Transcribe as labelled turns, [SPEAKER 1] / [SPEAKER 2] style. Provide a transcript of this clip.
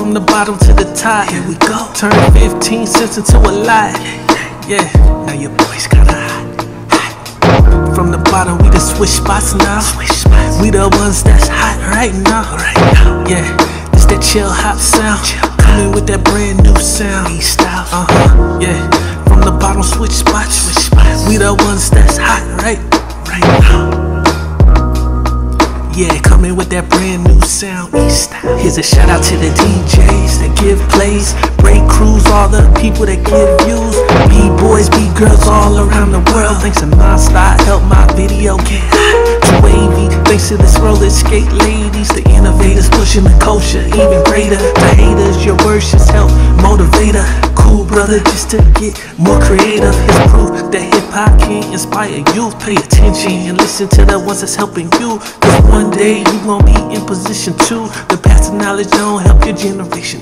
[SPEAKER 1] from the bottom to the top. Here we go. Turn 15 cents into a lot. Yeah, now your boys kinda hot. From the bottom, we the switch spots now. We the ones that's hot right now. Right now. Yeah, this that chill hop sound. Coming with that brand new sound. Uh huh. Yeah, from the bottom, switch spots. Switch spots. We the ones that's hot right, right now. Yeah, coming with that brand new sound. East. Here's a shout out to the DJs that give plays, break crews, all the people that give views. B boys, B girls all around the world. Thanks to my spot, help my video get wavy, thanks to this roller skate ladies, the innovators pushing the culture even greater. The haters, your words help motivator. Cool brother, just to get more creative. It's proof that hop can inspire you? Pay attention and listen to the ones that's helping you. Cause one day you gon' be in position to. The past knowledge don't help your generation